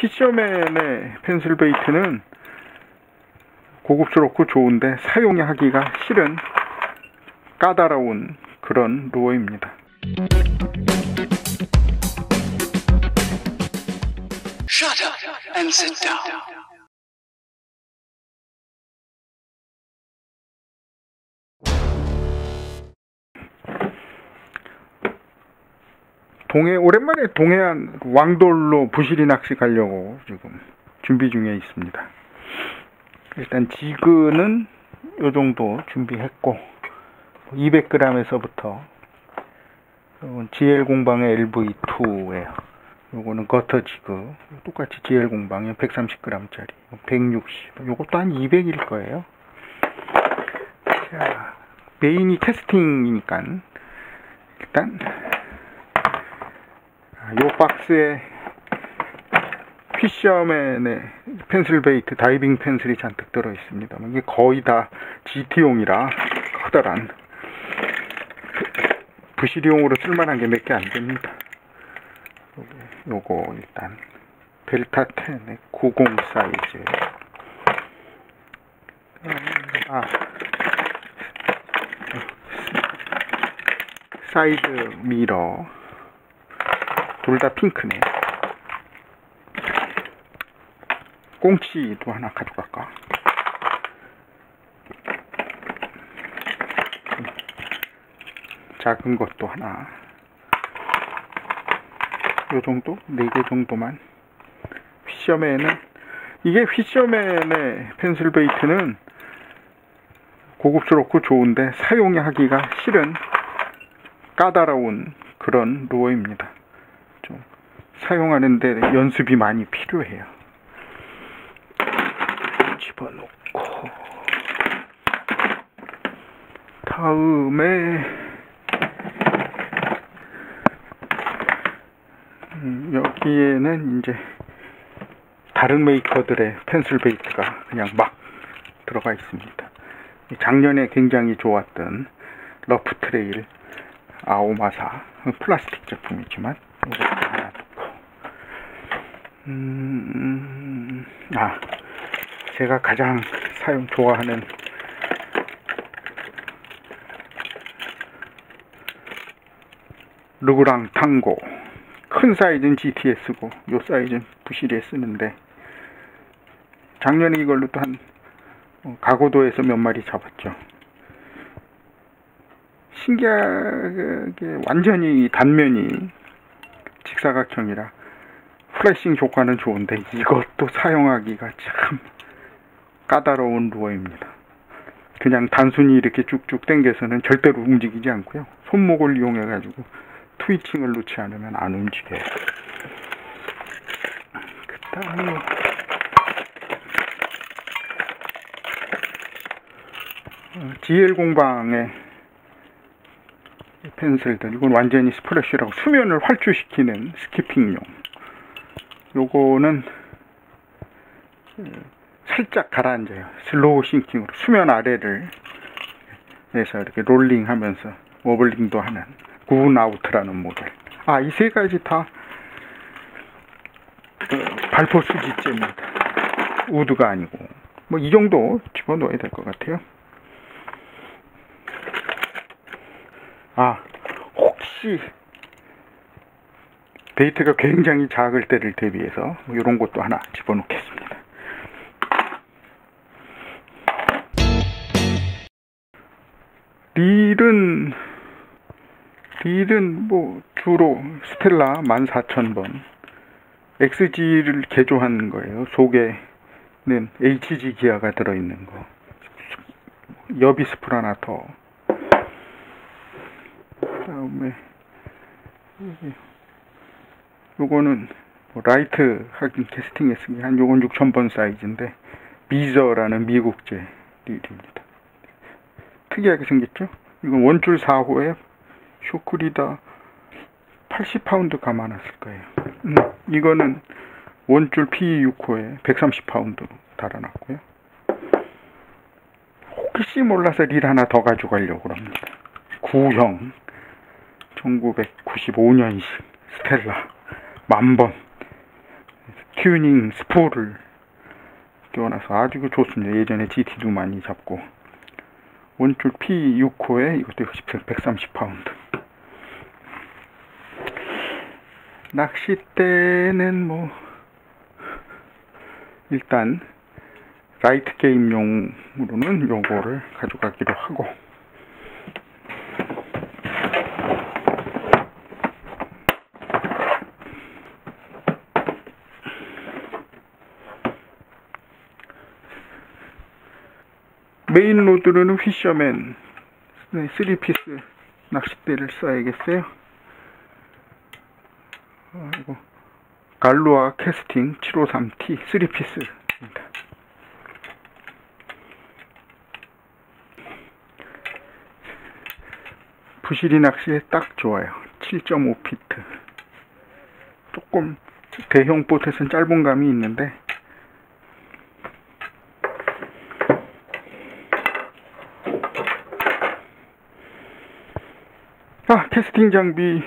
피셔맨의 펜슬 베이트는 고급스럽고 좋은데 사용하기가 싫은 까다로운 그런 루어입니다. Shut up. 동해 오랜만에 동해안 왕돌로 부시리 낚시 가려고 지금 준비 중에 있습니다. 일단 지그는 요 정도 준비했고 200g에서부터 GL 공방의 LV2예요. 요거는 거터 지그 똑같이 GL 공방에 130g짜리 160 요것도 한 200일 거예요. 자 메인이 캐스팅이니까 일단 요 박스에 피셔맨의 pencil bait diving pencil이 잔뜩 들어 있습니다. 이게 거의 다 GT용이라 커다란 부시리용으로 쓸만한 게 몇 개 안 됩니다. 요거 일단 델타 10의 90 사이즈 아 사이드 미러 둘 다 핑크네 꽁치도 하나 가져갈까 작은 것도 하나 요 정도? 4개 정도만 휘셔맨은 이게 휘셔맨의 펜슬 베이트는 고급스럽고 좋은데 사용하기가 싫은 까다로운 그런 루어입니다. 좀 사용하는데 연습이 많이 필요해요. 집어넣고 다음에 음, 여기에는 이제 다른 메이커들의 pencil bait가 그냥 막 들어가 있습니다. 작년에 굉장히 좋았던 Rough Trail 아오마사 플라스틱 제품이지만 음, 아 제가 가장 사용 좋아하는 르그랑 탕고 큰 사이즈는 GT에 쓰고 요 사이즈는 부실에 쓰는데 작년에 이걸로 또한 어, 가고도에서 몇 마리 잡았죠. 신기하게 완전히 단면이 직사각형이라 플래싱 효과는 좋은데 이것도 사용하기가 참 까다로운 루어입니다. 그냥 단순히 이렇게 쭉쭉 당겨서는 절대로 움직이지 않고요. 손목을 이용해 가지고 twitching을 넣지 않으면 안 움직여요. 그 다음에 GL 공방의 pencil들 이건 완전히 splash라고 수면을 활주시키는 skipping용 요거는 살짝 가라앉아요 slow sinking으로 수면 아래를 해서 이렇게 롤링 하면서 wobbling도 하는 굿아우트라는 모델. 아, 이 세 가지 다 어, 발포 수지제입니다. wood가 아니고. 뭐 이 정도 집어넣어야 될 것 같아요. 아, 혹시 bait가 굉장히 작을 때를 대비해서 뭐 이런 것도 하나 집어넣겠습니다. 릴은 딜은 뭐 주로 스텔라 14,000번 XG를 개조한 거예요. 속에는 HG 기아가 들어있는 거. 여비 스프 하나 더. 다음에 요거는 뭐 라이트 하긴 캐스팅했으니 한 요건 6,000번 사이즈인데 미저라는 미국제 릴입니다. 특이하게 생겼죠? 이건 원줄 4호에 shock leader 80파운드 감아놨을 거예요. 음, 이거는 원줄 PE 6호에 130파운드 달아놨고요. 혹시 몰라서 릴 하나 더 가져가려고 합니다. 구형 1995년식 Stella 만번. 튜닝 스풀을 끼워놔서 아주 좋습니다. 예전에 GT도 많이 잡고. 원줄 PE 6호에 이것도 역시 130파운드. 낚싯대는 뭐 일단 light game용으로는 요거를 가져가기로 하고 main rod로는 Fisherman 3 piece 낚싯대를 써야겠어요. 그리고 갈로아 캐스팅 753T 3 piece입니다. 부시리 낚시에 딱 좋아요. 7.5피트. 조금 대형 보트에서는 짧은 감이 있는데 아, 캐스팅 장비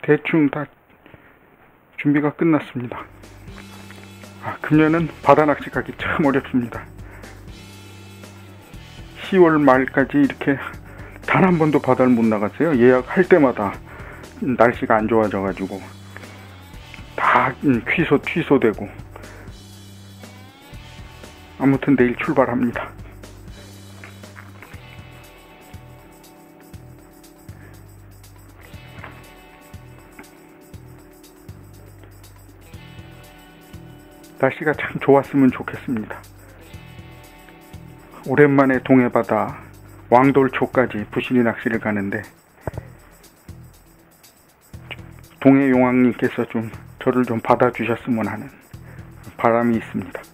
대충 다 준비가 끝났습니다. 아, 금년은 바다 낚시 가기 참 어렵습니다. 10월 말까지 이렇게 단 한 번도 바다를 못 나갔어요. 예약할 때마다 날씨가 안 좋아져가지고 다 취소 취소되고 아무튼 내일 출발합니다. 날씨가 참 좋았으면 좋겠습니다. 오랜만에 동해바다 왕돌초까지 부시리 낚시를 가는데 동해용왕님께서 좀 저를 좀 받아주셨으면 하는 바람이 있습니다.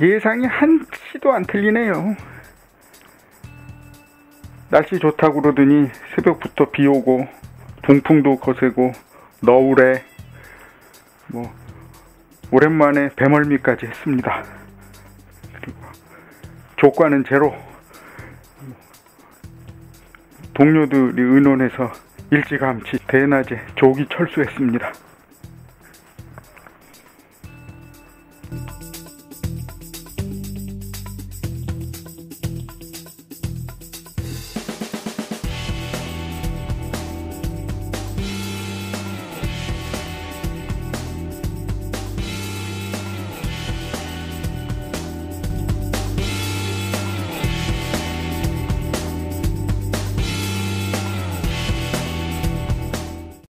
예상이 한치도 안 틀리네요. 날씨 좋다고 그러더니 새벽부터 비 오고 동풍도 거세고 너울에 뭐 오랜만에 배멀미까지 했습니다. 그리고 조과는 제로 동료들이 의논해서 일찌감치 대낮에 조기 철수했습니다.